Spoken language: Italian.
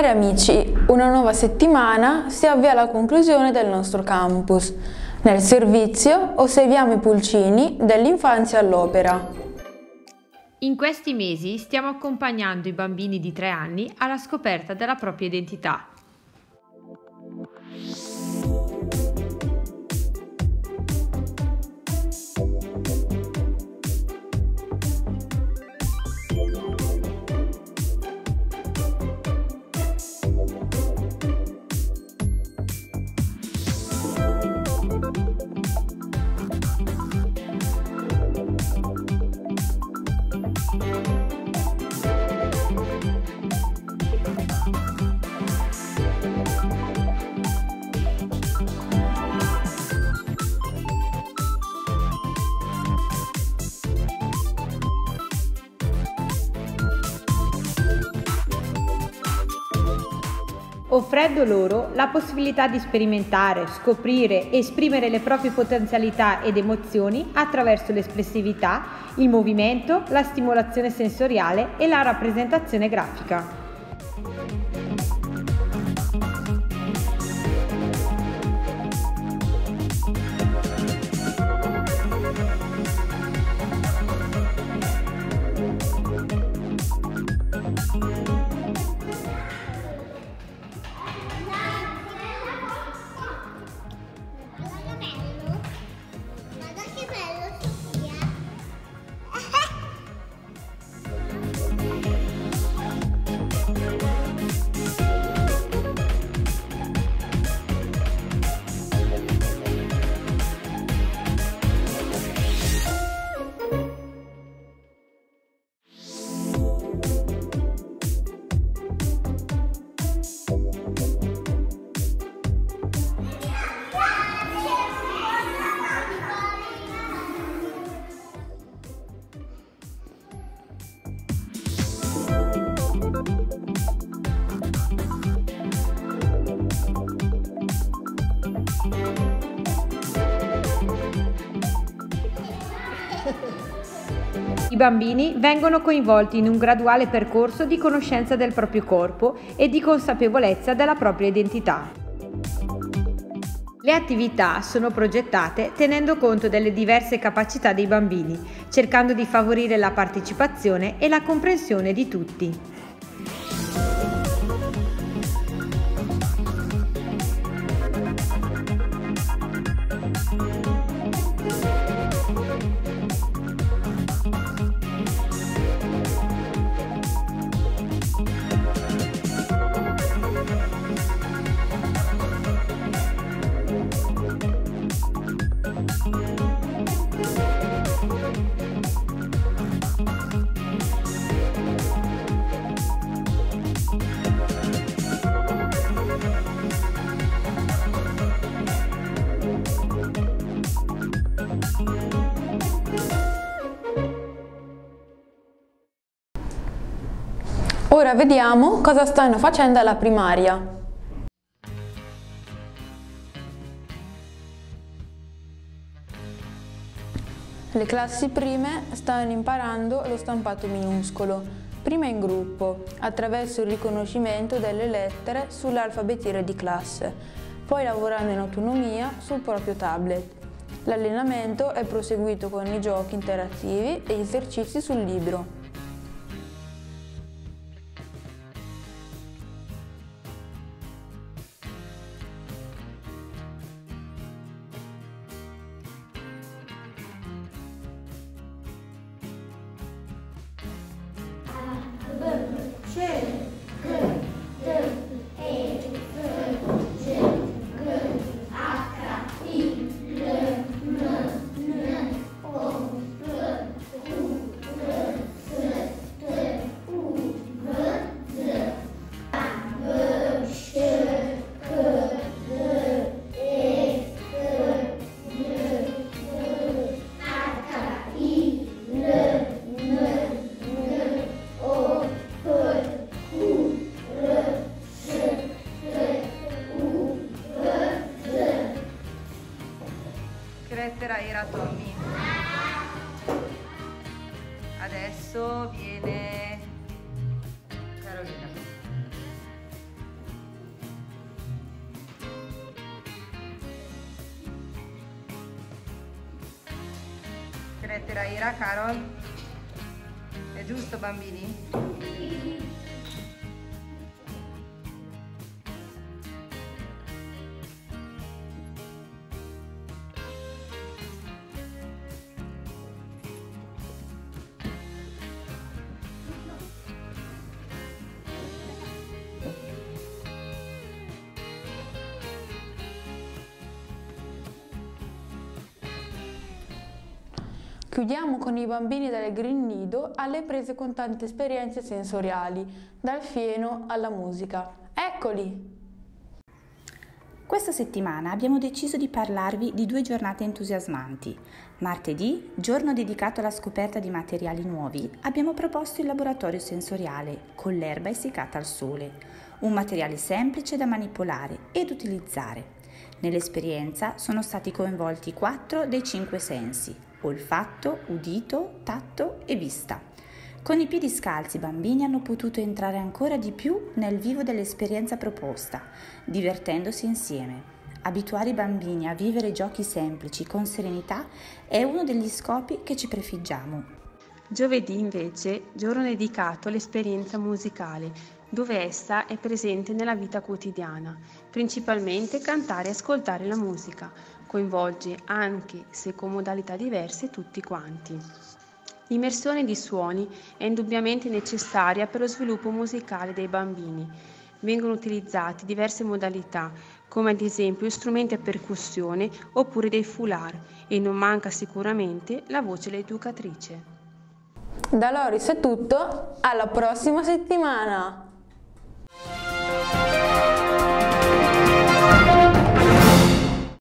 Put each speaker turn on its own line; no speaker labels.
Cari amici, una nuova settimana si avvia alla conclusione del nostro campus. Nel servizio osserviamo i pulcini dell'infanzia all'opera.
In questi mesi stiamo accompagnando i bambini di tre anni alla scoperta della propria identità. Offrendo loro la possibilità di sperimentare, scoprire, esprimere le proprie potenzialità ed emozioni attraverso l'espressività, il movimento, la stimolazione sensoriale e la rappresentazione grafica. Bambini vengono coinvolti in un graduale percorso di conoscenza del proprio corpo e di consapevolezza della propria identità. Le attività sono progettate tenendo conto delle diverse capacità dei bambini, cercando di favorire la partecipazione e la comprensione di tutti.
Ora vediamo cosa stanno facendo alla primaria. Le classi prime stanno imparando lo stampato minuscolo, prima in gruppo, attraverso il riconoscimento delle lettere sull'alfabetiere di classe, poi lavorando in autonomia sul proprio tablet. L'allenamento è proseguito con i giochi interattivi e gli esercizi sul libro.
Gira Tommy. Adesso viene Carolina. Te la tira Carol? È giusto bambini?
Chiudiamo con i bambini del Green Nido alle prese con tante esperienze sensoriali, dal fieno alla musica. Eccoli!
Questa settimana abbiamo deciso di parlarvi di due giornate entusiasmanti. Martedì, giorno dedicato alla scoperta di materiali nuovi, abbiamo proposto il laboratorio sensoriale con l'erba essiccata al sole, un materiale semplice da manipolare ed utilizzare. Nell'esperienza sono stati coinvolti quattro dei cinque sensi, olfatto, udito, tatto e vista. Con i piedi scalzi i bambini hanno potuto entrare ancora di più nel vivo dell'esperienza proposta, divertendosi insieme. Abituare i bambini a vivere giochi semplici con serenità è uno degli scopi che ci prefiggiamo.
Giovedì invece, giorno dedicato all'esperienza musicale, dove essa è presente nella vita quotidiana, principalmente cantare e ascoltare la musica, coinvolge anche se con modalità diverse tutti quanti. L'immersione di suoni è indubbiamente necessaria per lo sviluppo musicale dei bambini. Vengono utilizzati diverse modalità, come ad esempio strumenti a percussione oppure dei foulard, e non manca sicuramente la voce dell'educatrice.
Da Loris è tutto, alla prossima settimana!